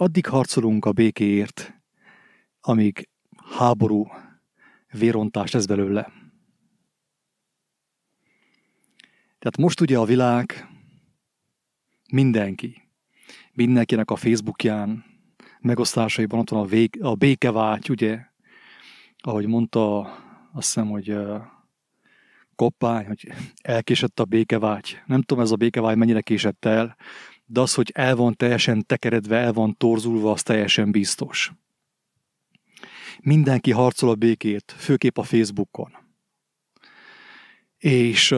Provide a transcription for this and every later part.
addig harcolunk a békéért, amíg háború, vérontás lesz belőle. Tehát most ugye a világ mindenki, mindenkinek a Facebookján, megosztásaiban ott van a, vég, a békevágy, ugye, ahogy mondta, azt hiszem, hogy Koppány, hogy elkésett a békevágy. Nem tudom, ez a békevágy mennyire késett el, de az, hogy el van teljesen tekeredve, el van torzulva, az teljesen biztos. Mindenki harcol a békét, főképp a Facebookon. És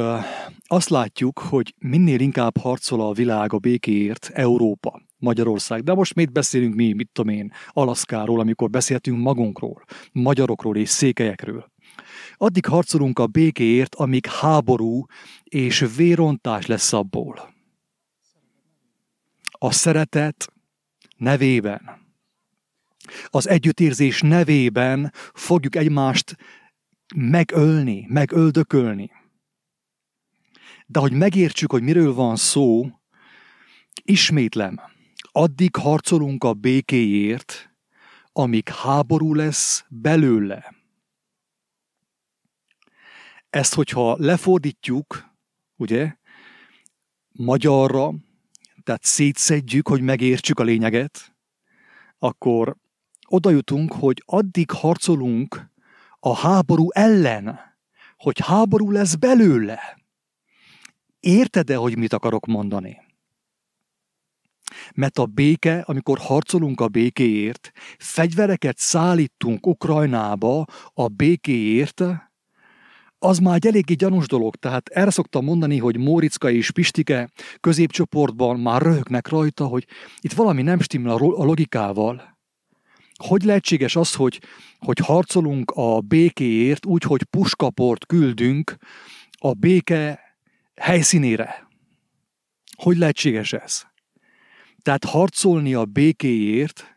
azt látjuk, hogy minél inkább harcol a világ a békéért, Európa, Magyarország. De most mit beszélünk mi, mit tudom én, Alaszkáról, amikor beszéltünk magunkról, magyarokról és székelyekről. Addig harcolunk a békéért, amíg háború és vérontás lesz abból. A szeretet nevében, az együttérzés nevében fogjuk egymást megölni, megöldökölni. De hogy megértsük, hogy miről van szó, ismétlem, addig harcolunk a békéért, amíg háború lesz belőle. Ezt, hogyha lefordítjuk, ugye, magyarra, tehát szétszedjük, hogy megértsük a lényeget, akkor oda jutunk, hogy addig harcolunk a háború ellen, hogy háború lesz belőle. Érted-e, hogy mit akarok mondani? Mert a béke, amikor harcolunk a békéért, fegyvereket szállítunk Ukrajnába a békéért, az már egy eléggé gyanús dolog. Tehát erre szoktam mondani, hogy Móriczka és Pistike középcsoportban már röhögnek rajta, hogy itt valami nem stimmel a logikával. Hogy lehetséges az, hogy, hogy harcolunk a békéért úgy, hogy puskaport küldünk a béke helyszínére? Hogy lehetséges ez? Tehát harcolni a békéért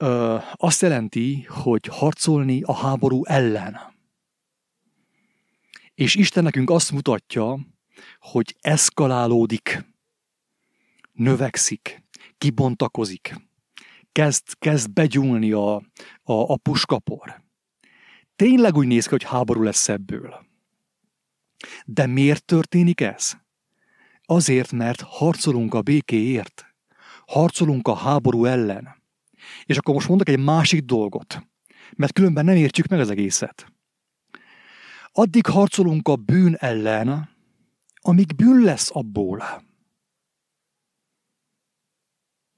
ö, azt jelenti, hogy harcolni a háború ellen. És Isten nekünk azt mutatja, hogy eszkalálódik, növekszik, kibontakozik, kezd, kezd begyúlni a, a, a puskapor. Tényleg úgy néz ki, hogy háború lesz ebből. De miért történik ez? Azért, mert harcolunk a békéért. Harcolunk a háború ellen. És akkor most mondok egy másik dolgot, mert különben nem értjük meg az egészet. Addig harcolunk a bűn ellen, amíg bűn lesz abból.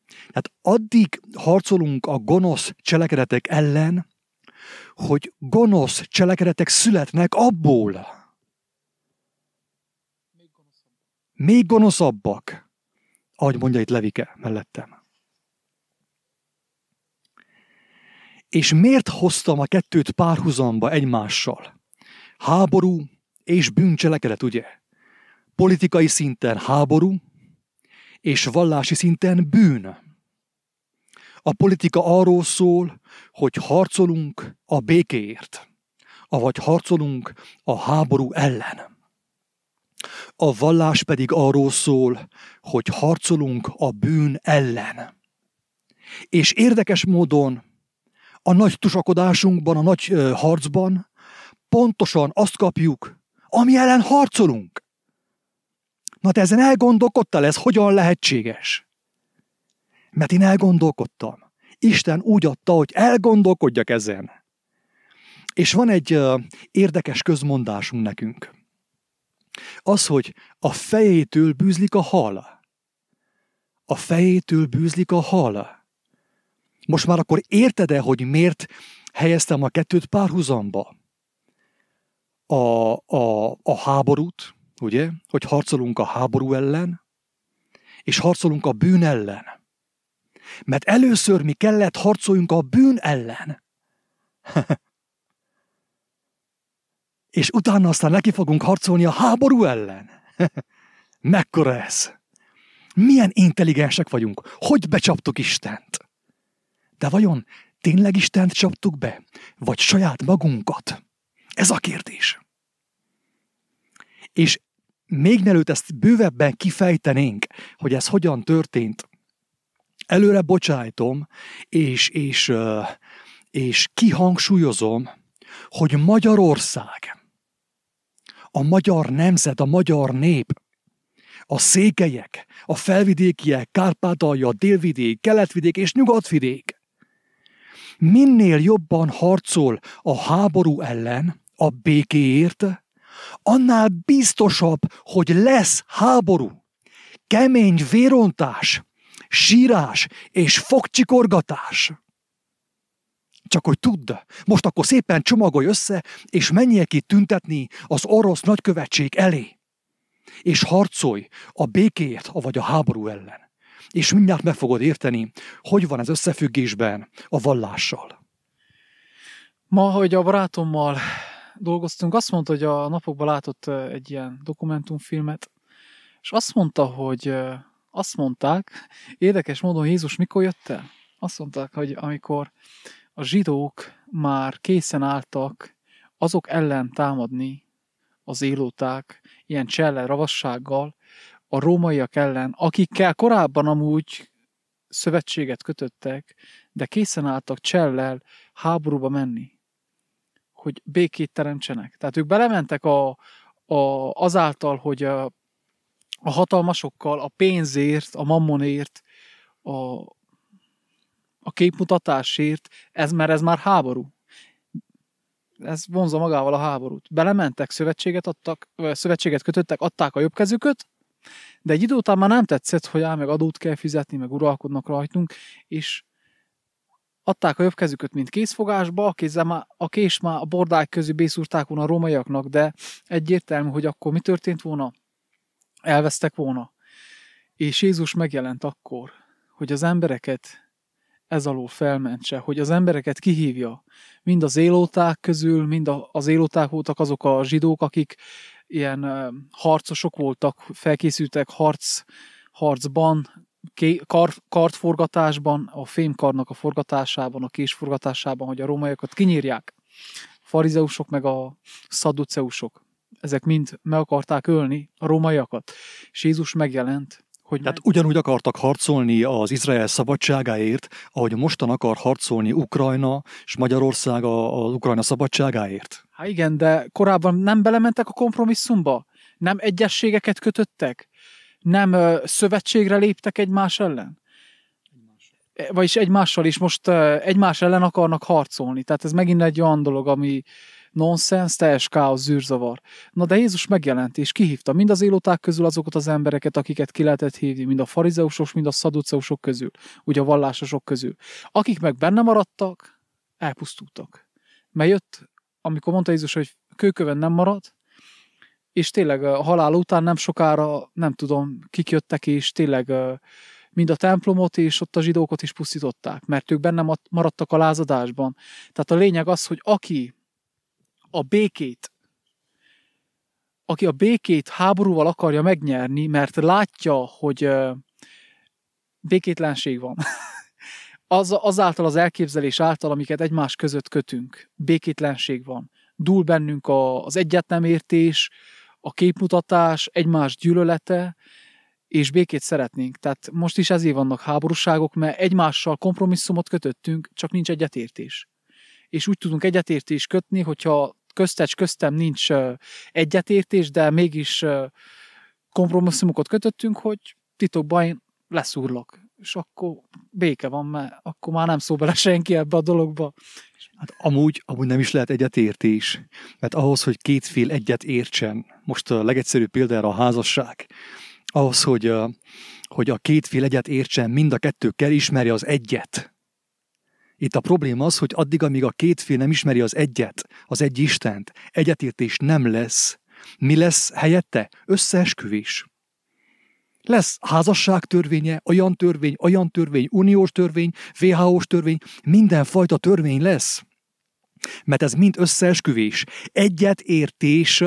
Tehát addig harcolunk a gonosz cselekedetek ellen, hogy gonosz cselekedetek születnek abból. Még gonoszabbak, ahogy mondja itt Levike mellettem. És miért hoztam a kettőt párhuzamba egymással? Háború és bűncselekedet, ugye? Politikai szinten háború, és vallási szinten bűn. A politika arról szól, hogy harcolunk a békéért, avagy harcolunk a háború ellen. A vallás pedig arról szól, hogy harcolunk a bűn ellen. És érdekes módon a nagy tusakodásunkban, a nagy harcban pontosan azt kapjuk, ami ellen harcolunk. Na te ezen elgondolkodtál, ez hogyan lehetséges? Mert én elgondolkodtam. Isten úgy adta, hogy elgondolkodjak ezen. És van egy érdekes közmondásunk nekünk. Az, hogy a fejétől bűzlik a hal. A fejétől bűzlik a hal. Most már akkor érted-e, hogy miért helyeztem a kettőt párhuzamba? A, a, a háborút, ugye? Hogy harcolunk a háború ellen, és harcolunk a bűn ellen. Mert először mi kellett harcoljunk a bűn ellen. és utána aztán neki fogunk harcolni a háború ellen. Mekkora ez? Milyen intelligensek vagyunk? Hogy becsaptuk Istent? De vajon tényleg Istent csaptuk be? Vagy saját magunkat? Ez a kérdés. És még mielőtt ezt bővebben kifejtenénk, hogy ez hogyan történt, előre bocsájtom, és, és, és kihangsúlyozom, hogy Magyarország, a magyar nemzet, a magyar nép, a székelyek, a felvidékiek, Kárpátalja, délvidék, keletvidék és nyugatvidék minél jobban harcol a háború ellen, a békéért, annál biztosabb, hogy lesz háború, kemény vérontás, sírás és fogcsikorgatás. Csak hogy tudd, most akkor szépen csomagolj össze, és menjél ki tüntetni az orosz nagykövetség elé. És harcolj a békéért, vagy a háború ellen. És mindjárt meg fogod érteni, hogy van ez összefüggésben a vallással. Ma, hogy a barátommal dolgoztunk, azt mondta, hogy a napokban látott egy ilyen dokumentumfilmet, és azt mondta, hogy azt mondták, érdekes módon Jézus mikor jött el? Azt mondták, hogy amikor a zsidók már készen álltak azok ellen támadni, az élóták, ilyen cselle ravassággal, a rómaiak ellen, akikkel korábban amúgy szövetséget kötöttek, de készen álltak csellel háborúba menni, hogy békét teremtsenek. Tehát ők belementek a, a, azáltal, hogy a, a hatalmasokkal, a pénzért, a mammonért, a, a képmutatásért, ez, mert ez már háború. Ez vonza magával a háborút. Belementek, szövetséget adtak, szövetséget kötöttek, adták a jobb kezüket, de egy idő után már nem tetszett, hogy áll meg adót kell fizetni, meg uralkodnak rajtunk, és adták a jobb kezüket, mint készfogásba, a, kézzel már, a kés már a bordák közé bészúrták volna a rómaiaknak, de egyértelmű, hogy akkor mi történt volna? Elvesztek volna. És Jézus megjelent akkor, hogy az embereket ez alól felmentse, hogy az embereket kihívja. Mind az élóták közül, mind az élóták voltak azok a zsidók, akik ilyen harcosok voltak, felkészültek harc, harcban, kar, kartforgatásban, a fémkarnak a forgatásában, a késforgatásában, hogy a rómaiakat kinyírják. A farizeusok meg a szaduceusok. Ezek mind meg akarták ölni a rómaiakat. És Jézus megjelent, hogy Tehát meg... ugyanúgy akartak harcolni az Izrael szabadságáért, ahogy mostan akar harcolni Ukrajna és Magyarország az Ukrajna szabadságáért. Hát igen, de korábban nem belementek a kompromisszumba? Nem egyességeket kötöttek? Nem ö, szövetségre léptek egymás ellen? Egymás. Vagyis egymással is most ö, egymás ellen akarnak harcolni. Tehát ez megint egy olyan dolog, ami, nonsens, teljes káosz, zűrzavar. Na de Jézus megjelent, és kihívta mind az élóták közül azokat az embereket, akiket ki lehetett hívni, mind a farizeusok, mind a szaduceusok közül, ugye a vallásosok közül. Akik meg benne maradtak, elpusztultak. Mert jött, amikor mondta Jézus, hogy kőköven nem marad, és tényleg a halál után nem sokára, nem tudom, kik jöttek, és tényleg mind a templomot, és ott a zsidókot is pusztították, mert ők benne maradtak a lázadásban. Tehát a lényeg az, hogy aki a békét, aki a békét háborúval akarja megnyerni, mert látja, hogy békétlenség van, az, azáltal az elképzelés által, amiket egymás között kötünk, békétlenség van. Dúl bennünk a, az egyetnemértés, a képmutatás, egymás gyűlölete, és békét szeretnénk. Tehát most is ezért vannak háborúságok, mert egymással kompromisszumot kötöttünk, csak nincs egyetértés. És úgy tudunk egyetértést kötni, hogyha köztecs köztem nincs egyetértés, de mégis kompromisszumokat kötöttünk, hogy titokban én leszúrlak. És akkor béke van, mert akkor már nem szól bele senki ebbe a dologba. Hát amúgy, amúgy nem is lehet egyetértés, mert ahhoz, hogy két fél egyet értsen, most a legegyszerűbb példára a házasság, ahhoz, hogy, hogy a két fél egyet értsen, mind a kettő kell ismerje az egyet, itt a probléma az, hogy addig, amíg a két fél nem ismeri az egyet, az egy Istent, egyetértés nem lesz. Mi lesz helyette? Összeesküvés. Lesz házasság törvénye, olyan törvény, olyan törvény, uniós törvény, WHO-s törvény, mindenfajta törvény lesz. Mert ez mind összeesküvés. Egyetértés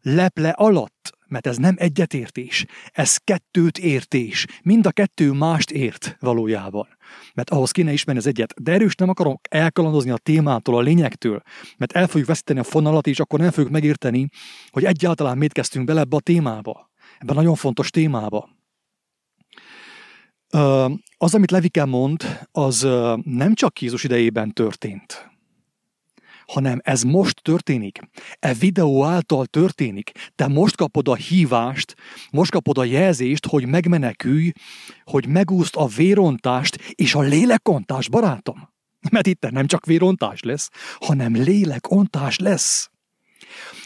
leple alatt mert ez nem egyetértés, ez kettőt értés. Mind a kettő mást ért valójában. Mert ahhoz kéne ismerni az egyet. De erős nem akarok elkalandozni a témától, a lényektől, mert el fogjuk veszíteni a fonalat, és akkor nem fogjuk megérteni, hogy egyáltalán mit kezdtünk bele ebbe a témába. Ebben nagyon fontos témába. Az, amit Levike mond, az nem csak Jézus idejében történt, hanem ez most történik. E videó által történik. Te most kapod a hívást, most kapod a jelzést, hogy megmenekülj, hogy megúszt a vérontást és a lélekontás, barátom. Mert itt nem csak vérontás lesz, hanem lélekontás lesz.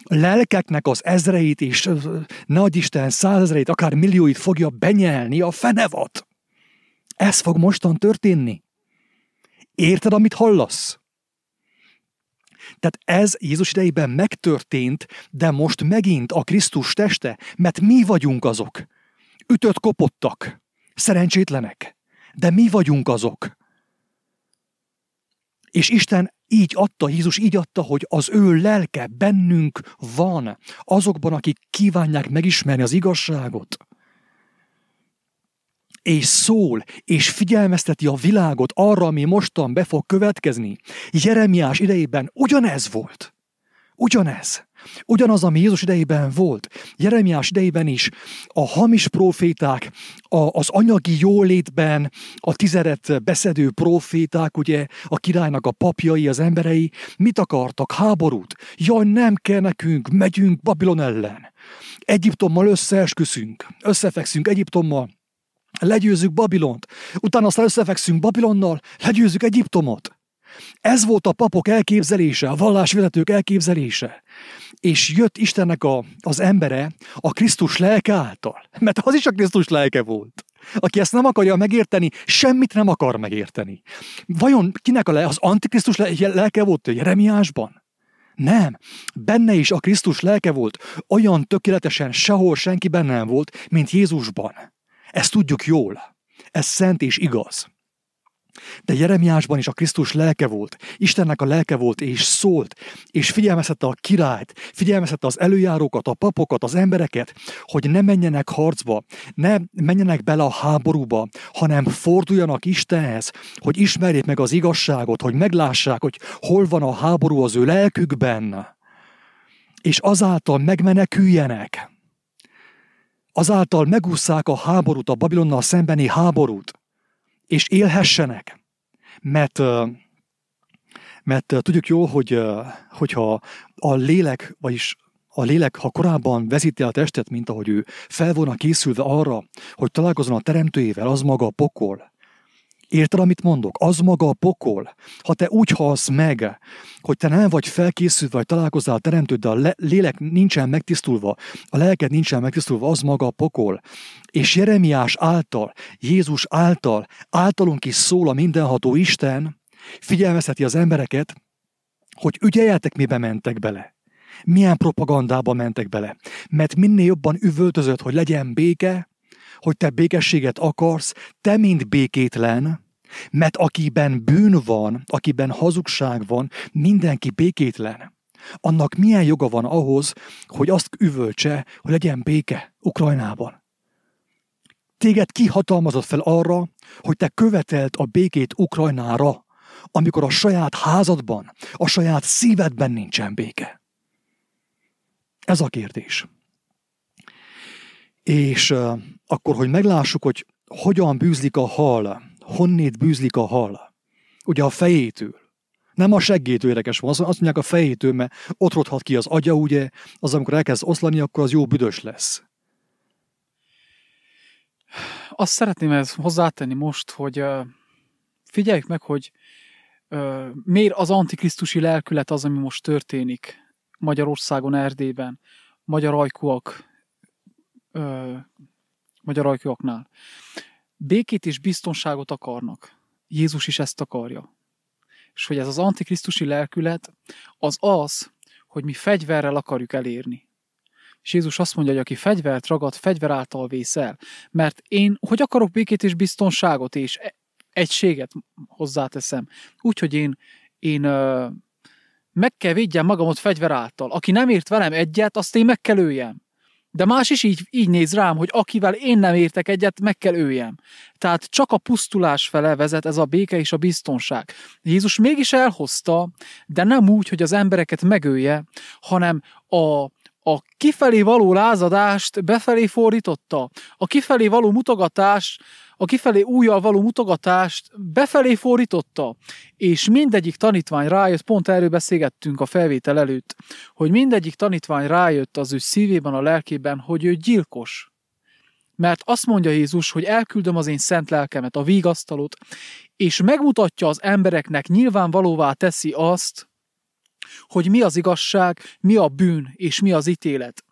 Lelkeknek az ezreit és nagy Isten százezreit, akár millióit fogja benyelni a fenevat. Ez fog mostan történni. Érted, amit hallasz? Tehát ez Jézus idejében megtörtént, de most megint a Krisztus teste, mert mi vagyunk azok. Ütött kopottak, szerencsétlenek, de mi vagyunk azok. És Isten így adta, Jézus így adta, hogy az ő lelke bennünk van, azokban, akik kívánják megismerni az igazságot és szól, és figyelmezteti a világot arra, ami mostan be fog következni. Jeremiás idejében ugyanez volt. Ugyanez. Ugyanaz, ami Jézus idejében volt. Jeremiás idejében is a hamis proféták, a, az anyagi jólétben, a tizeret beszedő proféták, ugye a királynak a papjai, az emberei, mit akartak? Háborút. Jaj, nem kell nekünk, megyünk Babilon ellen. Egyiptommal összeesküszünk, összefekszünk Egyiptommal, legyőzzük Babilont, utána aztán összefekszünk Babilonnal, legyőzzük Egyiptomot. Ez volt a papok elképzelése, a vallásvezetők elképzelése. És jött Istennek a, az embere a Krisztus lelke által. Mert az is a Krisztus lelke volt. Aki ezt nem akarja megérteni, semmit nem akar megérteni. Vajon kinek a le, az antikrisztus lelke volt Jeremiásban? Nem, benne is a Krisztus lelke volt, olyan tökéletesen sehol senki benne nem volt, mint Jézusban. Ezt tudjuk jól. Ez szent és igaz. De Jeremiásban is a Krisztus lelke volt, Istennek a lelke volt, és szólt, és figyelmeztette a királyt, figyelmeztette az előjárókat, a papokat, az embereket, hogy ne menjenek harcba, ne menjenek bele a háborúba, hanem forduljanak Istenhez, hogy ismerjék meg az igazságot, hogy meglássák, hogy hol van a háború az ő lelkükben, és azáltal megmeneküljenek. Azáltal megúszszák a háborút, a Babilonnal szembeni háborút, és élhessenek. Mert, mert tudjuk jól, hogy hogyha a lélek, vagyis a lélek, ha korábban vezíti a testet, mint ahogy ő fel volna készülve arra, hogy találkozon a teremtőjével, az maga a pokol. Érted, amit mondok? Az maga a pokol. Ha te úgy halsz meg, hogy te nem vagy felkészülve, vagy találkozzál a teremtőddel, a lélek nincsen megtisztulva, a lelked nincsen megtisztulva, az maga a pokol. És Jeremiás által, Jézus által, általunk is szól a mindenható Isten, figyelmezheti az embereket, hogy ügyeljetek, mibe mentek bele. Milyen propagandába mentek bele. Mert minél jobban üvöltözött, hogy legyen béke, hogy te békességet akarsz, te mint békétlen, mert akiben bűn van, akiben hazugság van, mindenki békétlen. Annak milyen joga van ahhoz, hogy azt üvöltse, hogy legyen béke Ukrajnában. Téged kihatalmazott fel arra, hogy te követelt a békét Ukrajnára, amikor a saját házadban, a saját szívedben nincsen béke. Ez a kérdés. És akkor, hogy meglássuk, hogy hogyan bűzlik a hal, honnét bűzlik a hal. Ugye a fejétől. Nem a seggétől érdekes van, azt mondják a fejétől, mert ott rothat ki az agya, ugye, az amikor elkezd oszlani, akkor az jó büdös lesz. Azt szeretném ezt hozzátenni most, hogy figyeljük meg, hogy miért az antikrisztusi lelkület az, ami most történik Magyarországon, Erdélyben, magyar ajkúak ö, magyar ajkúaknál. Békét és biztonságot akarnak. Jézus is ezt akarja. És hogy ez az antikrisztusi lelkület az az, hogy mi fegyverrel akarjuk elérni. És Jézus azt mondja, hogy aki fegyvert ragad, fegyver által vész el. Mert én hogy akarok békét és biztonságot és e- egységet hozzáteszem? Úgyhogy én, én ö, meg kell védjem magamat fegyver által. Aki nem ért velem egyet, azt én meg kell öljem. De más is így, így néz rám, hogy akivel én nem értek egyet, meg kell őjem. Tehát csak a pusztulás fele vezet ez a béke és a biztonság. Jézus mégis elhozta, de nem úgy, hogy az embereket megölje, hanem a, a kifelé való lázadást befelé fordította, a kifelé való mutogatást, a kifelé újjal való mutogatást befelé fordította, és mindegyik tanítvány rájött, pont erről beszélgettünk a felvétel előtt, hogy mindegyik tanítvány rájött az ő szívében, a lelkében, hogy ő gyilkos. Mert azt mondja Jézus, hogy elküldöm az én szent lelkemet, a vígasztalot, és megmutatja az embereknek, nyilvánvalóvá teszi azt, hogy mi az igazság, mi a bűn és mi az ítélet.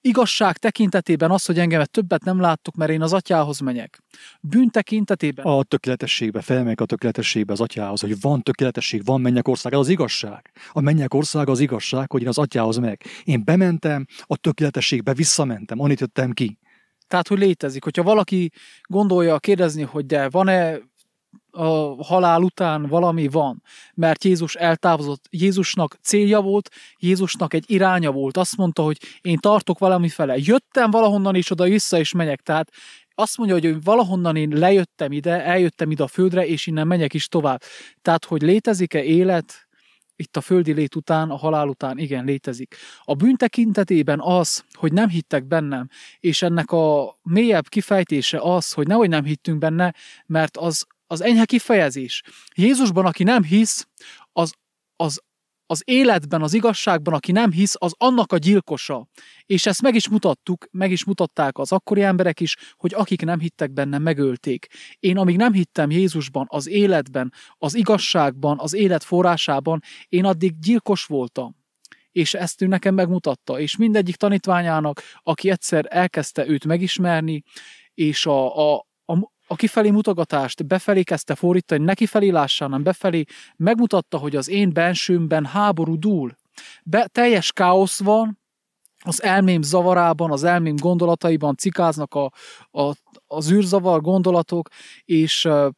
Igazság tekintetében az, hogy engemet többet nem láttuk, mert én az atyához menjek. Bűn tekintetében... A tökéletességbe, felmegyek a tökéletességbe az atyához, hogy van tökéletesség, van mennyek ország, az igazság. A mennyek ország az igazság, hogy én az atyához megyek. Én bementem, a tökéletességbe visszamentem, annyit jöttem ki. Tehát, hogy létezik. Hogyha valaki gondolja kérdezni, hogy de van-e a halál után valami van, mert Jézus eltávozott. Jézusnak célja volt, Jézusnak egy iránya volt. Azt mondta, hogy én tartok valami fele. Jöttem valahonnan is oda vissza is megyek. Tehát azt mondja, hogy valahonnan én lejöttem ide, eljöttem ide a földre, és innen megyek is tovább. Tehát, hogy létezik-e élet itt a földi lét után, a halál után, igen, létezik. A bűn tekintetében az, hogy nem hittek bennem, és ennek a mélyebb kifejtése az, hogy nehogy nem hittünk benne, mert az az enyhe kifejezés. Jézusban, aki nem hisz, az, az, az életben, az igazságban, aki nem hisz, az annak a gyilkosa. És ezt meg is mutattuk, meg is mutatták az akkori emberek is, hogy akik nem hittek benne, megölték. Én amíg nem hittem Jézusban, az életben, az igazságban, az élet forrásában, én addig gyilkos voltam és ezt ő nekem megmutatta, és mindegyik tanítványának, aki egyszer elkezdte őt megismerni, és a, a, a, kifelé mutogatást befelé kezdte fordítani, neki felé lássál, nem befelé, megmutatta, hogy az én bensőmben háború dúl. Be, teljes káosz van, az elmém zavarában, az elmém gondolataiban cikáznak a, a, az űrzavar gondolatok, és uh,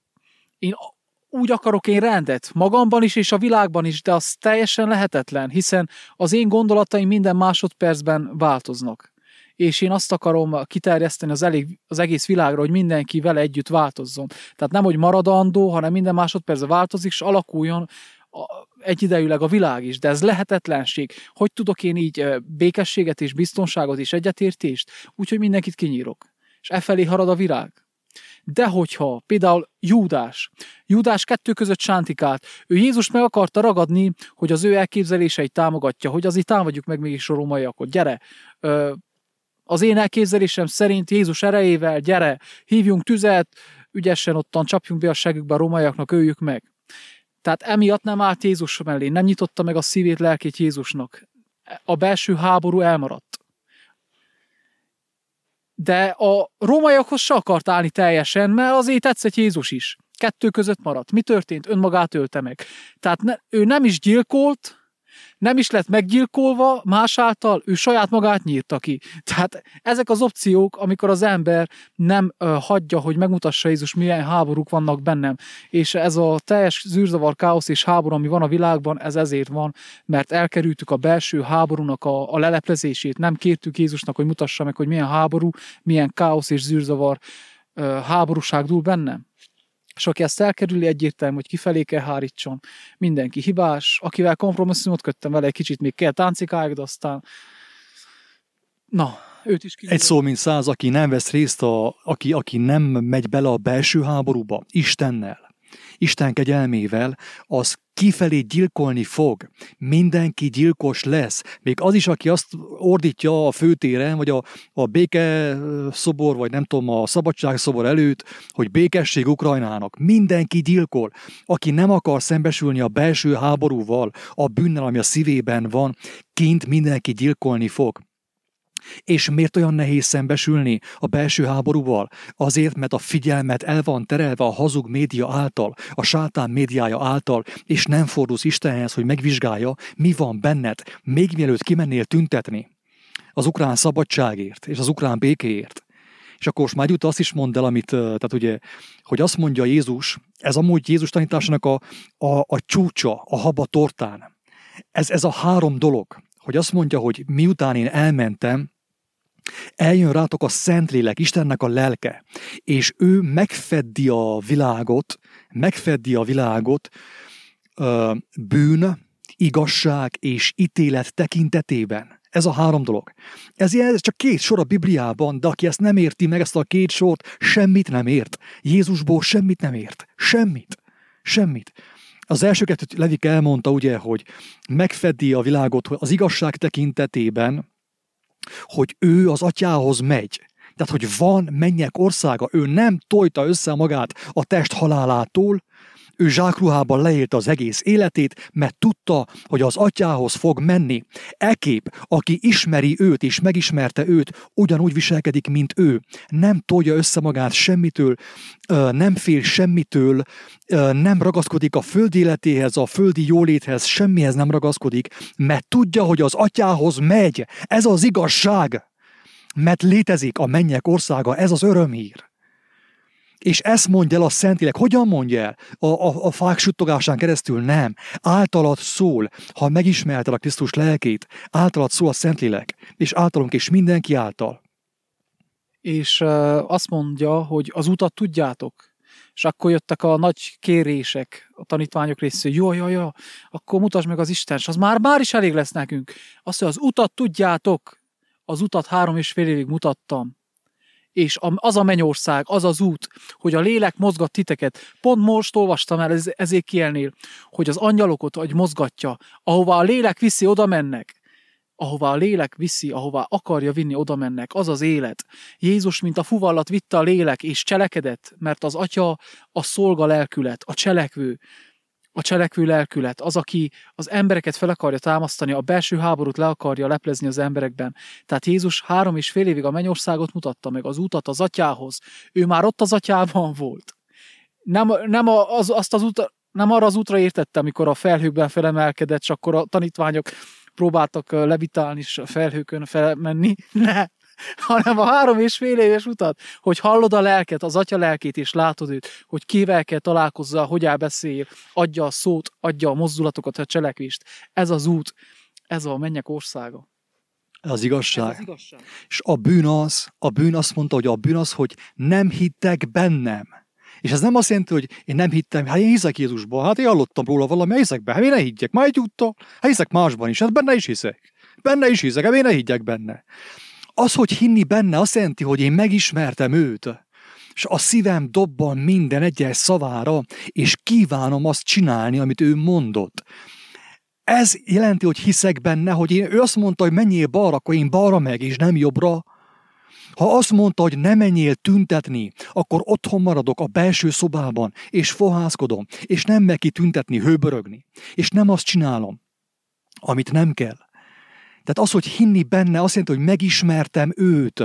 én úgy akarok én rendet, magamban is és a világban is, de az teljesen lehetetlen, hiszen az én gondolataim minden másodpercben változnak és én azt akarom kiterjeszteni az, elég, az egész világra, hogy mindenki vele együtt változzon. Tehát nem, hogy maradandó, hanem minden másodpercben változik, és alakuljon egyidejűleg a világ is, de ez lehetetlenség. Hogy tudok én így békességet és biztonságot és egyetértést? Úgyhogy mindenkit kinyírok. És e felé harad a virág. De hogyha például Júdás, Júdás kettő között sántikált, ő Jézus meg akarta ragadni, hogy az ő elképzeléseit támogatja, hogy azért támadjuk meg mégis a rómaiakot, gyere, az én elképzelésem szerint Jézus erejével, gyere, hívjunk tüzet, ügyesen ottan csapjunk be a segükbe a romaiaknak, öljük meg. Tehát emiatt nem állt Jézus mellé, nem nyitotta meg a szívét, lelkét Jézusnak. A belső háború elmaradt. De a rómaiakhoz se akart állni teljesen, mert azért tetszett Jézus is. Kettő között maradt. Mi történt? Önmagát ölte meg. Tehát ne, ő nem is gyilkolt, nem is lett meggyilkolva más által, ő saját magát nyírta ki. Tehát ezek az opciók, amikor az ember nem uh, hagyja, hogy megmutassa Jézus, milyen háborúk vannak bennem. És ez a teljes zűrzavar, káosz és háború, ami van a világban, ez ezért van, mert elkerültük a belső háborúnak a, a leleplezését. Nem kértük Jézusnak, hogy mutassa meg, hogy milyen háború, milyen káosz és zűrzavar uh, háborúság dúl bennem és aki ezt elkerüli, egyértelmű, hogy kifelé kell hárítson. Mindenki hibás, akivel kompromisszumot köttem vele, egy kicsit még kell táncikáig, de aztán na, őt is kifelé. Egy szó, mint száz, aki nem vesz részt, a, aki, aki nem megy bele a belső háborúba, Istennel, Isten kegyelmével, az kifelé gyilkolni fog. Mindenki gyilkos lesz. Még az is, aki azt ordítja a főtéren, vagy a, a béke szobor, vagy nem tudom, a szabadságszobor előtt, hogy békesség Ukrajnának. Mindenki gyilkol. Aki nem akar szembesülni a belső háborúval, a bűnnel, ami a szívében van, kint mindenki gyilkolni fog. És miért olyan nehéz szembesülni a belső háborúval? Azért, mert a figyelmet el van terelve a hazug média által, a sátán médiája által, és nem fordulsz Istenhez, hogy megvizsgálja, mi van benned, még mielőtt kimennél tüntetni az ukrán szabadságért és az ukrán békéért. És akkor most már azt is mondd el, amit, tehát ugye, hogy azt mondja Jézus, ez amúgy Jézus tanításának a, a, a csúcsa, a haba tortán. Ez, ez a három dolog, hogy azt mondja, hogy miután én elmentem, eljön rátok a Szentlélek, Istennek a lelke, és ő megfeddi a világot, megfeddi a világot bűn, igazság és ítélet tekintetében. Ez a három dolog. Ez, ilyen, ez csak két sor a Bibliában, de aki ezt nem érti meg, ezt a két sort, semmit nem ért. Jézusból semmit nem ért. Semmit. Semmit. Az első kettőt Levik elmondta ugye, hogy megfedi a világot az igazság tekintetében, hogy ő az atyához megy. Tehát, hogy van mennyek országa, ő nem tojta össze magát a test halálától, ő zsákruhában leélte az egész életét, mert tudta, hogy az atyához fog menni. Ekép, aki ismeri őt és megismerte őt, ugyanúgy viselkedik, mint ő. Nem tolja össze magát semmitől, nem fél semmitől, nem ragaszkodik a földi életéhez, a földi jóléthez, semmihez nem ragaszkodik, mert tudja, hogy az atyához megy. Ez az igazság. Mert létezik a mennyek országa, ez az örömhír. És ezt mondja el a Szentlélek. Hogyan mondja el? A, a, a fák suttogásán keresztül nem. Általad szól, ha megismerted a Krisztus lelkét, általad szól a Szentlélek, és általunk is mindenki által. És uh, azt mondja, hogy az utat tudjátok, és akkor jöttek a nagy kérések a tanítványok részéről, jó, jó, jó, akkor mutasd meg az Isten, és az már, már is elég lesz nekünk. Azt mondja, az utat tudjátok, az utat három és fél évig mutattam és az a mennyország, az az út, hogy a lélek mozgat titeket. Pont most olvastam el ezért kielnél, hogy az angyalokat hogy mozgatja, ahová a lélek viszi, oda mennek. Ahová a lélek viszi, ahová akarja vinni, oda mennek. Az az élet. Jézus, mint a fuvallat vitte a lélek, és cselekedett, mert az atya a szolga lelkület, a cselekvő a cselekvő lelkület, az, aki az embereket fel akarja támasztani, a belső háborút le akarja leplezni az emberekben. Tehát Jézus három és fél évig a mennyországot mutatta meg, az utat az atyához. Ő már ott az atyában volt. Nem, nem, az, azt az út, nem arra az útra értette, amikor a felhőkben felemelkedett, és akkor a tanítványok próbáltak levitálni és a felhőkön felmenni. Ne, hanem a három és fél éves utat, hogy hallod a lelket, az atya lelkét, és látod őt, hogy kivel kell találkozzal, hogy elbeszél, adja a szót, adja a mozdulatokat, a cselekvést. Ez az út, ez a mennyek országa. Ez az igazság. Ez az igazság. És a bűn az, a bűn azt mondta, hogy a bűn az, hogy nem hittek bennem. És ez nem azt jelenti, hogy én nem hittem, hát én hiszek Jézusban, hát én hallottam róla valami, hiszek be, hát én ne higgyek, már egy úttal, hát hiszek másban is, hát benne is hiszek. Benne is hiszek, hát én ne higgyek benne. Az, hogy hinni benne, azt jelenti, hogy én megismertem őt, és a szívem dobban minden egyes szavára, és kívánom azt csinálni, amit ő mondott. Ez jelenti, hogy hiszek benne, hogy én, ő azt mondta, hogy menjél balra, akkor én balra meg, és nem jobbra. Ha azt mondta, hogy ne menjél tüntetni, akkor otthon maradok a belső szobában, és fohászkodom, és nem meg ki tüntetni, hőbörögni. És nem azt csinálom, amit nem kell. Tehát az, hogy hinni benne, azt jelenti, hogy megismertem őt,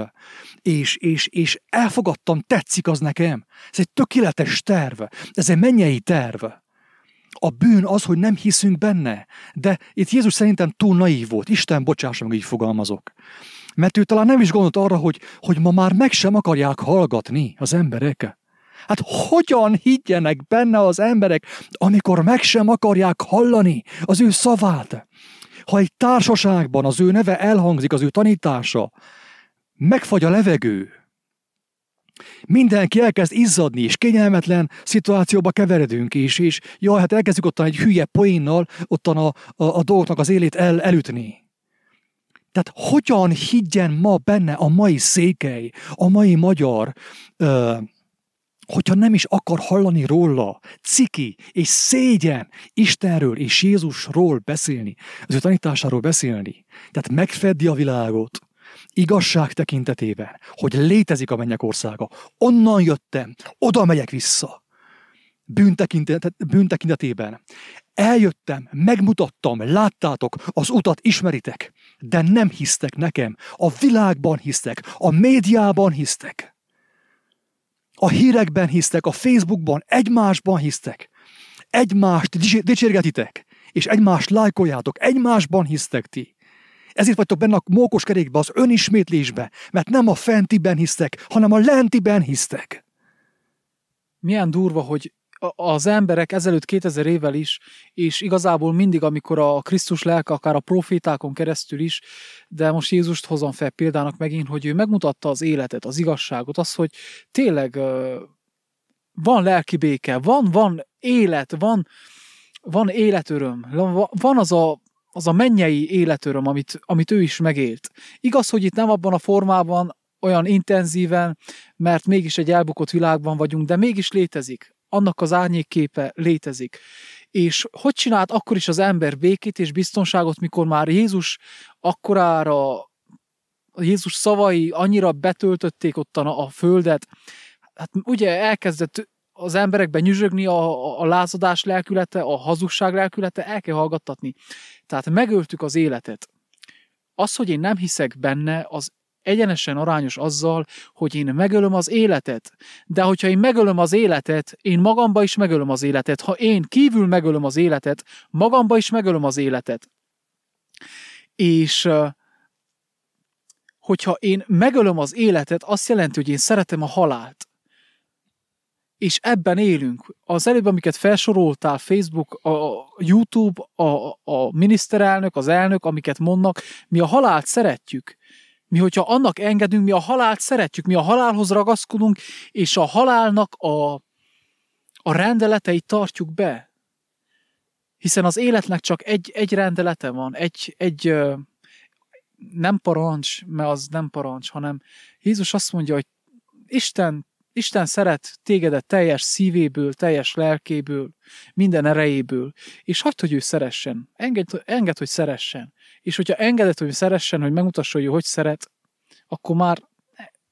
és, és, és elfogadtam, tetszik az nekem. Ez egy tökéletes terv, ez egy mennyei terv. A bűn az, hogy nem hiszünk benne. De itt Jézus szerintem túl naív volt. Isten, bocsássa meg, így fogalmazok. Mert ő talán nem is gondolt arra, hogy, hogy ma már meg sem akarják hallgatni az emberek. Hát hogyan higgyenek benne az emberek, amikor meg sem akarják hallani az ő szavát? Ha egy társaságban az ő neve elhangzik, az ő tanítása, megfagy a levegő, mindenki elkezd izzadni, és kényelmetlen szituációba keveredünk is, és jaj, hát elkezdjük ottan egy hülye poénnal ottan a, a, a dolgoknak az élét el, elütni. Tehát hogyan higgyen ma benne a mai székely, a mai magyar ö, hogyha nem is akar hallani róla, ciki és szégyen Istenről és Jézusról beszélni, az ő tanításáról beszélni, tehát megfeddi a világot, igazság tekintetében, hogy létezik a mennyek országa. Onnan jöttem, oda megyek vissza. Bűntekintetében. Eljöttem, megmutattam, láttátok, az utat ismeritek, de nem hisztek nekem. A világban hisztek, a médiában hisztek a hírekben hisztek, a Facebookban, egymásban hisztek. Egymást dicsérgetitek, és egymást lájkoljátok, egymásban hisztek ti. Ezért vagytok benne a mókos kerékbe, az önismétlésbe, mert nem a fentiben hisztek, hanem a lentiben hisztek. Milyen durva, hogy az emberek ezelőtt 2000 évvel is, és igazából mindig, amikor a Krisztus lelke, akár a profétákon keresztül is, de most Jézust hozom fel példának megint, hogy ő megmutatta az életet, az igazságot, az, hogy tényleg van lelki béke, van, van élet, van, van életöröm, van az a az a mennyei életöröm, amit, amit ő is megélt. Igaz, hogy itt nem abban a formában, olyan intenzíven, mert mégis egy elbukott világban vagyunk, de mégis létezik. Annak az árnyékképe létezik. És hogy csinált akkor is az ember békét és biztonságot, mikor már Jézus akkorára, a Jézus szavai annyira betöltötték ott a, a földet, hát ugye elkezdett az emberekben nyüzsögni a, a, a lázadás lelkülete, a hazugság lelkülete, el kell hallgattatni. Tehát megöltük az életet. Az, hogy én nem hiszek benne, az egyenesen arányos azzal, hogy én megölöm az életet. De hogyha én megölöm az életet, én magamba is megölöm az életet. Ha én kívül megölöm az életet, magamba is megölöm az életet. És hogyha én megölöm az életet, azt jelenti, hogy én szeretem a halált. És ebben élünk. Az előbb, amiket felsoroltál, Facebook, a YouTube, a, a miniszterelnök, az elnök, amiket mondnak, mi a halált szeretjük. Mi, hogyha annak engedünk, mi a halált szeretjük, mi a halálhoz ragaszkodunk, és a halálnak a, a rendeleteit tartjuk be. Hiszen az életnek csak egy, egy rendelete van, egy, egy nem parancs, mert az nem parancs, hanem Jézus azt mondja, hogy Isten, Isten szeret tégedet teljes szívéből, teljes lelkéből, minden erejéből, és hagyd, hogy ő szeressen. Enged, enged hogy szeressen. És hogyha engedett, hogy szeressen, hogy megmutassa, hogy hogy szeret, akkor már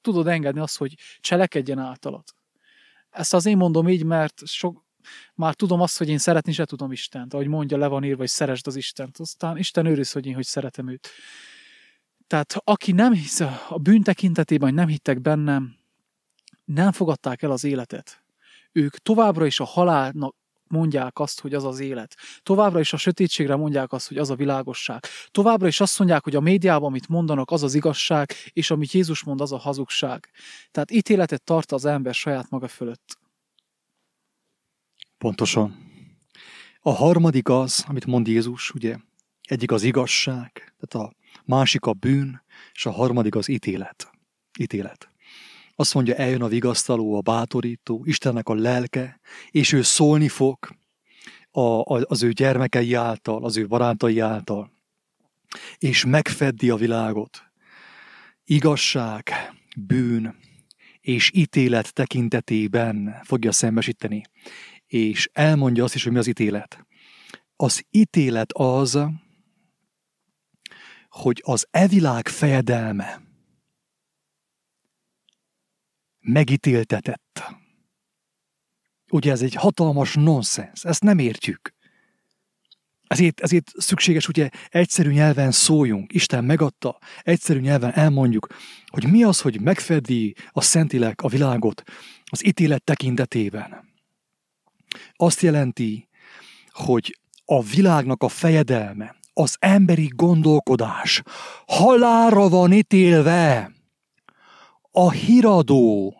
tudod engedni azt, hogy cselekedjen általad. Ezt az én mondom így, mert sok, már tudom azt, hogy én szeretni se tudom Istent, ahogy mondja, le van írva, hogy szeresd az Istent. Aztán Isten őriz, hogy én hogy szeretem őt. Tehát aki nem hisz a bűn tekintetében, hogy nem hittek bennem, nem fogadták el az életet. Ők továbbra is a halálnak mondják azt, hogy az az élet. Továbbra is a sötétségre mondják azt, hogy az a világosság. Továbbra is azt mondják, hogy a médiában, amit mondanak, az az igazság, és amit Jézus mond, az a hazugság. Tehát ítéletet tart az ember saját maga fölött. Pontosan. A harmadik az, amit mond Jézus, ugye, egyik az igazság, tehát a másik a bűn, és a harmadik az ítélet. Ítélet. Azt mondja, eljön a vigasztaló, a bátorító, Istennek a lelke, és ő szólni fog a, a, az ő gyermekei által, az ő barátai által, és megfeddi a világot. Igazság, bűn és ítélet tekintetében fogja szembesíteni. És elmondja azt is, hogy mi az ítélet. Az ítélet az, hogy az evilág fejedelme megítéltetett. Ugye ez egy hatalmas nonsens, ezt nem értjük. Ezért, ezért szükséges, ugye egyszerű nyelven szóljunk. Isten megadta, egyszerű nyelven elmondjuk, hogy mi az, hogy megfedi a Szentilek a világot az ítélet tekintetében. Azt jelenti, hogy a világnak a fejedelme, az emberi gondolkodás halára van ítélve. A híradó,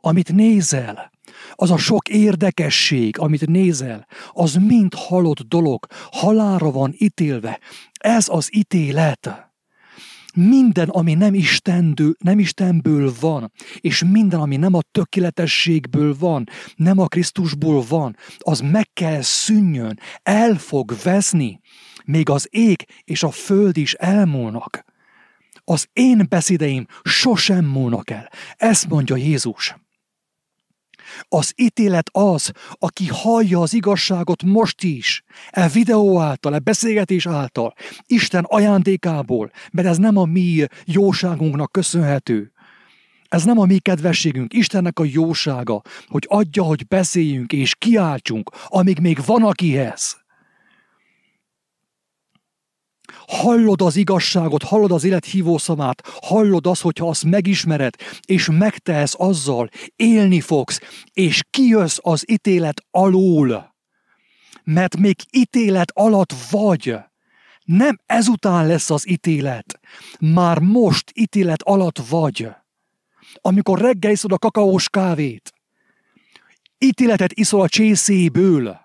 amit nézel, az a sok érdekesség, amit nézel, az mind halott dolog, halára van ítélve. Ez az ítélet. Minden, ami nem, Istendő, nem Istenből van, és minden, ami nem a tökéletességből van, nem a Krisztusból van, az meg kell szűnjön, el fog veszni még az ég és a föld is elmúlnak. Az én beszédeim sosem múlnak el. Ezt mondja Jézus. Az ítélet az, aki hallja az igazságot most is, e videó által, e beszélgetés által, Isten ajándékából, mert ez nem a mi jóságunknak köszönhető. Ez nem a mi kedvességünk, Istennek a jósága, hogy adja, hogy beszéljünk és kiáltsunk, amíg még van akihez. Hallod az igazságot, hallod az élet hívószamát, hallod azt, hogyha azt megismered, és megtehetsz azzal, élni fogsz, és kijössz az ítélet alól. Mert még ítélet alatt vagy. Nem ezután lesz az ítélet. Már most ítélet alatt vagy. Amikor reggel iszod a kakaós kávét, ítéletet iszol a csészéből,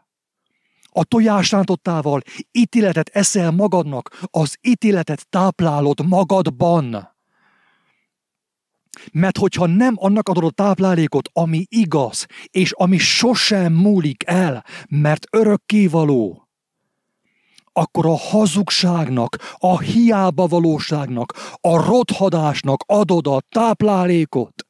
a tojásrántottával ítéletet eszel magadnak, az ítéletet táplálod magadban. Mert hogyha nem annak adod a táplálékot, ami igaz, és ami sosem múlik el, mert örökkévaló, akkor a hazugságnak, a hiába valóságnak, a rothadásnak adod a táplálékot.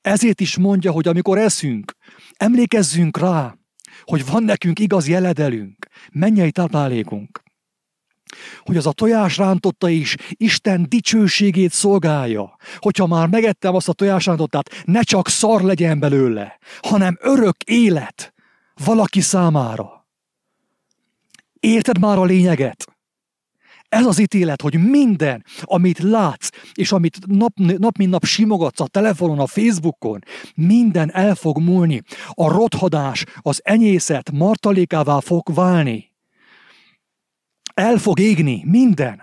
Ezért is mondja, hogy amikor eszünk, emlékezzünk rá, hogy van nekünk igaz jeledelünk, mennyei táplálékunk. Hogy az a tojás rántotta is Isten dicsőségét szolgálja. Hogyha már megettem azt a tojás rántottát, ne csak szar legyen belőle, hanem örök élet valaki számára. Érted már a lényeget? Ez az ítélet, hogy minden, amit látsz, és amit nap, nap mint nap simogatsz a telefonon, a Facebookon, minden el fog múlni. A rothadás, az enyészet martalékává fog válni. El fog égni minden.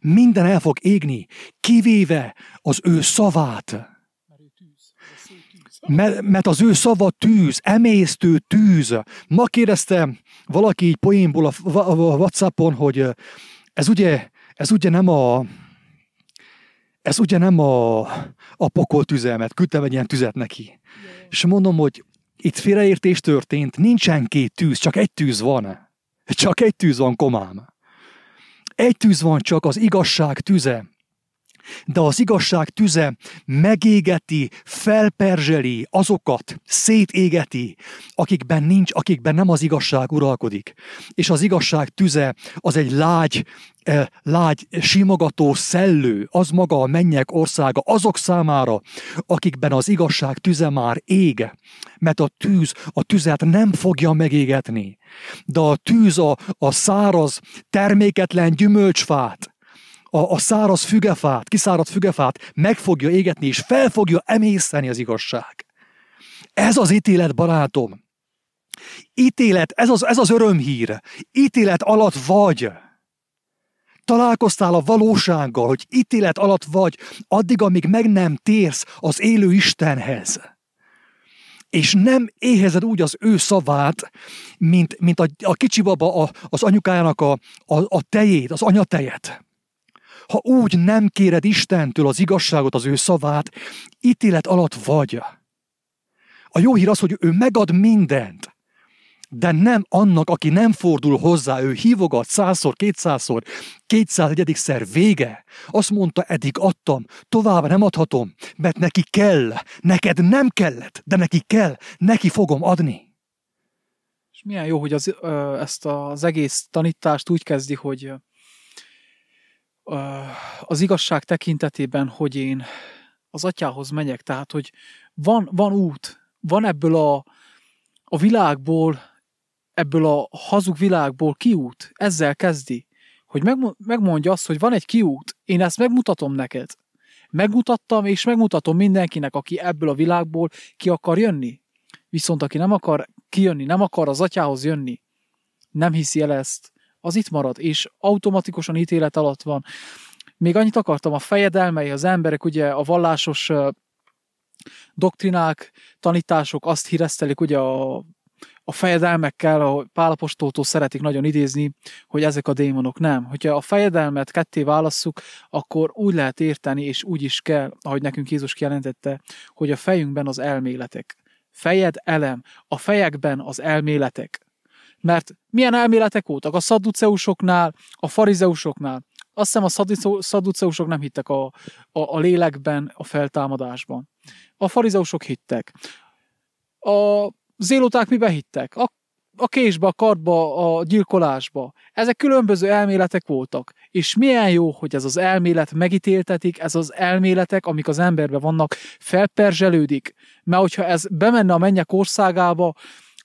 Minden el fog égni, kivéve az ő szavát. Mert az ő szava tűz, emésztő tűz. Ma kérdezte valaki így poénból a Whatsappon, hogy ez ugye, ez ugye nem a ez ugye nem a, a pokol tüzelmet, küldtem egy ilyen tüzet neki. Yeah. És mondom, hogy itt félreértés történt, nincsen két tűz, csak egy tűz van. Csak egy tűz van, komám. Egy tűz van csak, az igazság tüze de az igazság tüze megégeti, felperzseli azokat, szétégeti, akikben nincs, akikben nem az igazság uralkodik. És az igazság tüze az egy lágy, eh, lágy, simogató szellő, az maga a mennyek országa, azok számára, akikben az igazság tüze már ég, mert a tűz a tüzet nem fogja megégetni. De a tűz a, a száraz, terméketlen gyümölcsfát, a, a száraz fügefát, kiszáradt fügefát meg fogja égetni, és fel fogja emészteni az igazság. Ez az ítélet, barátom. Ítélet, ez az, ez az örömhír. Ítélet alatt vagy. Találkoztál a valósággal, hogy ítélet alatt vagy, addig, amíg meg nem térsz az élő Istenhez. És nem éhezed úgy az ő szavát, mint, mint a, a kicsi baba a, az anyukájának a, a, a tejét, az anyatejet ha úgy nem kéred Istentől az igazságot, az ő szavát, ítélet alatt vagy. A jó hír az, hogy ő megad mindent, de nem annak, aki nem fordul hozzá, ő hívogat százszor, kétszázszor, kétszázegyedik vége. Azt mondta, eddig adtam, tovább nem adhatom, mert neki kell, neked nem kellett, de neki kell, neki fogom adni. És milyen jó, hogy az, ezt az egész tanítást úgy kezdi, hogy az igazság tekintetében, hogy én az atyához megyek, tehát, hogy van, van út, van ebből a, a világból, ebből a hazug világból kiút, ezzel kezdi, hogy megmondja azt, hogy van egy kiút, én ezt megmutatom neked. Megmutattam, és megmutatom mindenkinek, aki ebből a világból ki akar jönni. Viszont aki nem akar kijönni, nem akar az atyához jönni, nem hiszi el ezt, az itt marad, és automatikusan ítélet alatt van. Még annyit akartam, a fejedelmei, az emberek, ugye a vallásos doktrinák, tanítások azt híresztelik, ugye a, a fejedelmekkel, a Pálapostóltól szeretik nagyon idézni, hogy ezek a démonok nem. Hogyha a fejedelmet ketté válasszuk, akkor úgy lehet érteni, és úgy is kell, ahogy nekünk Jézus kijelentette, hogy a fejünkben az elméletek. Fejed elem, a fejekben az elméletek. Mert milyen elméletek voltak a szadduceusoknál, a farizeusoknál? Azt hiszem a szadduceusok nem hittek a, a, a lélekben, a feltámadásban. A farizeusok hittek. A zéloták miben hittek? A, a késbe, a kartba, a gyilkolásba. Ezek különböző elméletek voltak. És milyen jó, hogy ez az elmélet megítéltetik, ez az elméletek, amik az emberben vannak, felperzselődik. Mert hogyha ez bemenne a mennyek országába,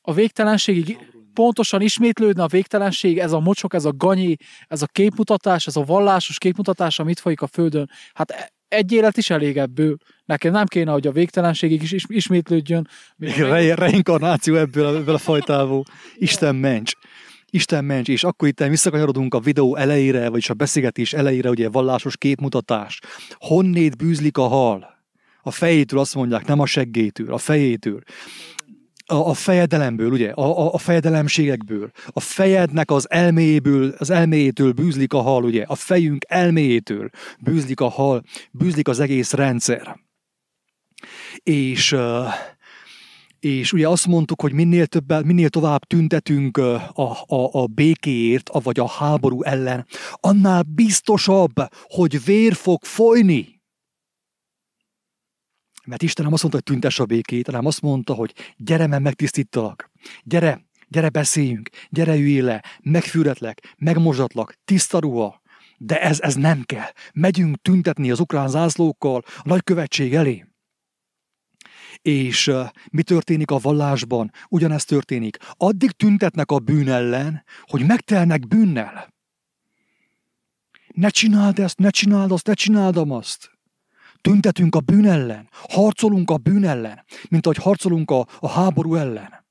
a végtelenségig pontosan ismétlődne a végtelenség, ez a mocsok, ez a ganyi, ez a képmutatás, ez a vallásos képmutatás, amit folyik a Földön, hát e- egy élet is elég ebből. Nekem nem kéne, hogy a végtelenségig is ismétlődjön. Re- reinkarnáció ebből, ebből a fajtából. Isten mencs. Isten mencs, és akkor itt visszakanyarodunk a videó elejére, vagyis a beszélgetés elejére, ugye vallásos képmutatás. Honnét bűzlik a hal? A fejétől azt mondják, nem a seggétől, a fejétől a, a fejedelemből, ugye, a, a fejedelemségekből, a fejednek az elméjéből, az elméjétől bűzlik a hal, ugye, a fejünk elméjétől bűzlik a hal, bűzlik az egész rendszer. És, és ugye azt mondtuk, hogy minél, többel, minél tovább tüntetünk a, a, a békéért, vagy a háború ellen, annál biztosabb, hogy vér fog folyni. Mert Isten nem azt mondta, hogy tüntes a békét, hanem azt mondta, hogy gyere, mert megtisztítalak. Gyere, gyere beszéljünk, gyere üljél le, megfűretlek, megmozsatlak, tiszta ruha. De ez, ez nem kell. Megyünk tüntetni az ukrán zászlókkal a nagykövetség elé. És mi történik a vallásban? Ugyanezt történik. Addig tüntetnek a bűn ellen, hogy megtelnek bűnnel. Ne csináld ezt, ne csináld azt, ne csináld azt. Tüntetünk a bűn ellen, harcolunk a bűn ellen, mint ahogy harcolunk a, a háború ellen.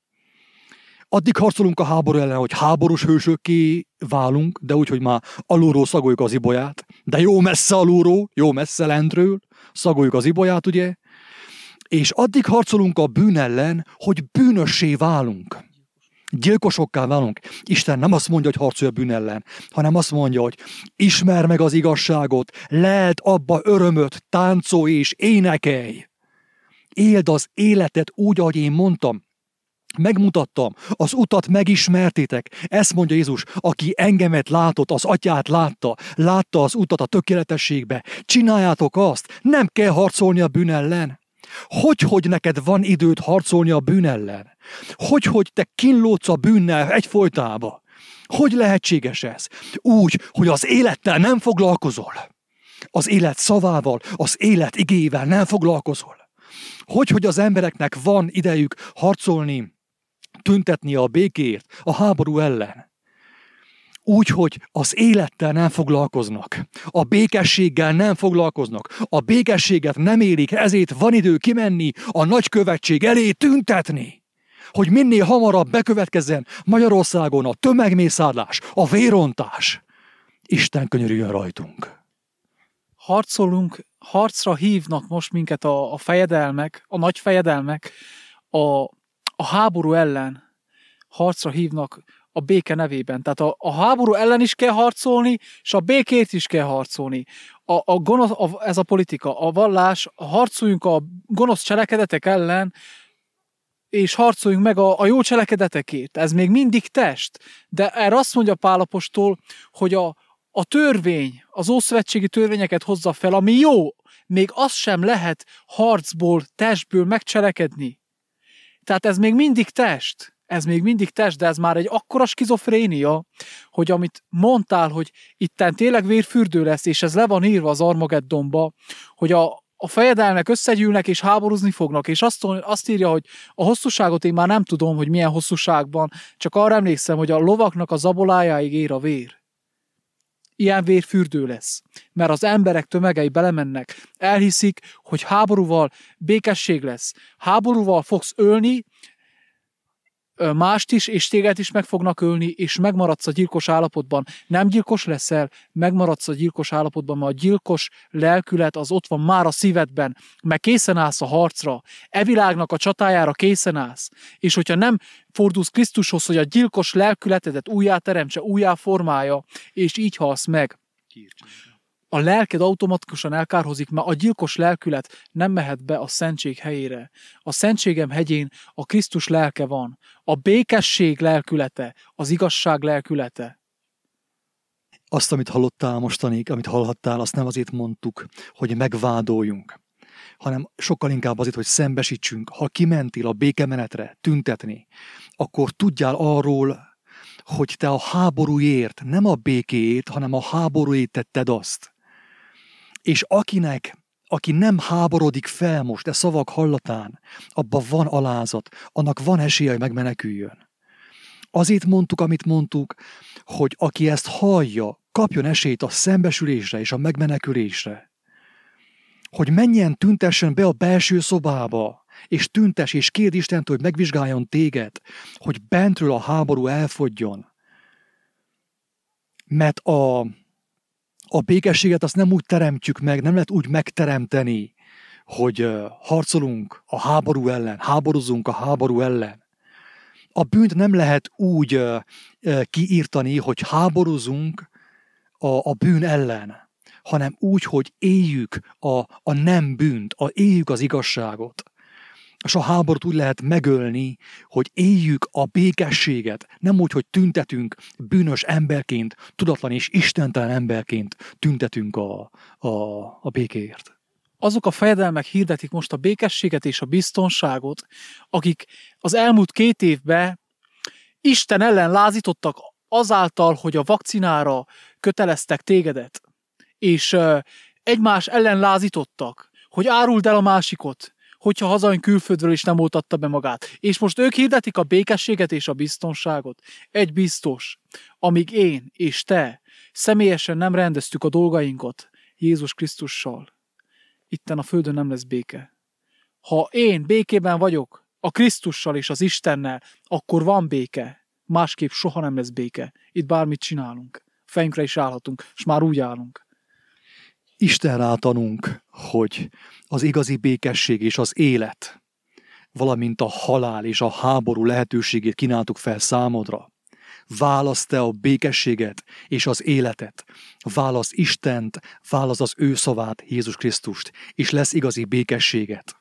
Addig harcolunk a háború ellen, hogy háborús hősökké válunk, de úgy, hogy már alulról szagoljuk az ibolyát, de jó messze alulról, jó messze lentről, szagoljuk az ibolyát, ugye? És addig harcolunk a bűn ellen, hogy bűnössé válunk. Gyilkosokká válunk. Isten nem azt mondja, hogy harcolj a bűn ellen, hanem azt mondja, hogy ismer meg az igazságot, lehet abba örömöt, táncolj és énekelj. Éld az életet úgy, ahogy én mondtam. Megmutattam, az utat megismertétek. Ezt mondja Jézus, aki engemet látott, az atyát látta, látta az utat a tökéletességbe. Csináljátok azt, nem kell harcolni a bűn ellen. Hogy, hogy neked van időt harcolni a bűn ellen? Hogy, hogy te kínlódsz a bűnnel egyfolytába? Hogy lehetséges ez? Úgy, hogy az élettel nem foglalkozol. Az élet szavával, az élet igével nem foglalkozol. Hogy, hogy az embereknek van idejük harcolni, tüntetni a békért, a háború ellen úgy, hogy az élettel nem foglalkoznak, a békességgel nem foglalkoznak, a békességet nem érik, ezért van idő kimenni a nagykövetség elé tüntetni, hogy minél hamarabb bekövetkezzen Magyarországon a tömegmészárlás, a vérontás. Isten könyörüljön rajtunk. Harcolunk, harcra hívnak most minket a, a fejedelmek, a nagy fejedelmek, a, a háború ellen harcra hívnak a béke nevében. Tehát a, a háború ellen is kell harcolni, és a békét is kell harcolni. A, a gonosz, a, ez a politika, a vallás, harcoljunk a gonosz cselekedetek ellen, és harcoljunk meg a, a jó cselekedetekért. Ez még mindig test. De erre azt mondja Pálapostól, hogy a, a törvény, az ószövetségi törvényeket hozza fel, ami jó, még az sem lehet harcból, testből megcselekedni. Tehát ez még mindig test ez még mindig test, de ez már egy akkora skizofrénia, hogy amit mondtál, hogy itten tényleg vérfürdő lesz, és ez le van írva az Armageddonba, hogy a, a fejedelmek összegyűlnek és háborúzni fognak, és azt, azt írja, hogy a hosszúságot én már nem tudom, hogy milyen hosszúságban, csak arra emlékszem, hogy a lovaknak a zabolájáig ér a vér. Ilyen vérfürdő lesz, mert az emberek tömegei belemennek, elhiszik, hogy háborúval békesség lesz. Háborúval fogsz ölni, mást is, és téged is meg fognak ölni, és megmaradsz a gyilkos állapotban. Nem gyilkos leszel, megmaradsz a gyilkos állapotban, mert a gyilkos lelkület az ott van már a szívedben, meg készen állsz a harcra, e világnak a csatájára készen állsz, és hogyha nem fordulsz Krisztushoz, hogy a gyilkos lelkületedet újjá teremtse, újjá formája, és így halsz meg. Kircsán a lelked automatikusan elkárhozik, mert a gyilkos lelkület nem mehet be a szentség helyére. A szentségem hegyén a Krisztus lelke van, a békesség lelkülete, az igazság lelkülete. Azt, amit hallottál mostanig, amit hallhattál, azt nem azért mondtuk, hogy megvádoljunk, hanem sokkal inkább azért, hogy szembesítsünk. Ha kimentél a békemenetre tüntetni, akkor tudjál arról, hogy te a háborúért, nem a békéért, hanem a háborúért tetted azt. És akinek, aki nem háborodik fel most, de szavak hallatán, abban van alázat, annak van esélye, hogy megmeneküljön. Azért mondtuk, amit mondtuk, hogy aki ezt hallja, kapjon esélyt a szembesülésre és a megmenekülésre. Hogy menjen, tüntessen be a belső szobába, és tüntes, és kérd Istentől, hogy megvizsgáljon téged, hogy bentről a háború elfogjon. Mert a, a békességet azt nem úgy teremtjük meg, nem lehet úgy megteremteni, hogy harcolunk a háború ellen, háborúzunk a háború ellen. A bűnt nem lehet úgy kiírtani, hogy háborúzunk a, a bűn ellen, hanem úgy, hogy éljük a, a nem bűnt, a, éljük az igazságot. És a háborút úgy lehet megölni, hogy éljük a békességet, nem úgy, hogy tüntetünk bűnös emberként, tudatlan és istentelen emberként tüntetünk a, a, a békéért. Azok a fejedelmek hirdetik most a békességet és a biztonságot, akik az elmúlt két évben Isten ellen lázítottak azáltal, hogy a vakcinára köteleztek tégedet, és egymás ellen lázítottak, hogy áruld el a másikot, hogyha hazajön külföldről is nem oltatta be magát. És most ők hirdetik a békességet és a biztonságot. Egy biztos, amíg én és te személyesen nem rendeztük a dolgainkat Jézus Krisztussal, itten a földön nem lesz béke. Ha én békében vagyok a Krisztussal és az Istennel, akkor van béke. Másképp soha nem lesz béke. Itt bármit csinálunk. Fejünkre is állhatunk, és már úgy állunk. Isten rátanunk, hogy az igazi békesség és az élet, valamint a halál és a háború lehetőségét kínáltuk fel számodra. Választ te a békességet és az életet. Válasz Istent, válasz az ő szavát, Jézus Krisztust, és lesz igazi békességet.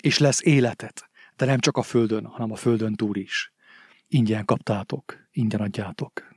És lesz életet, de nem csak a földön, hanem a földön túl is. Ingyen kaptátok, ingyen adjátok.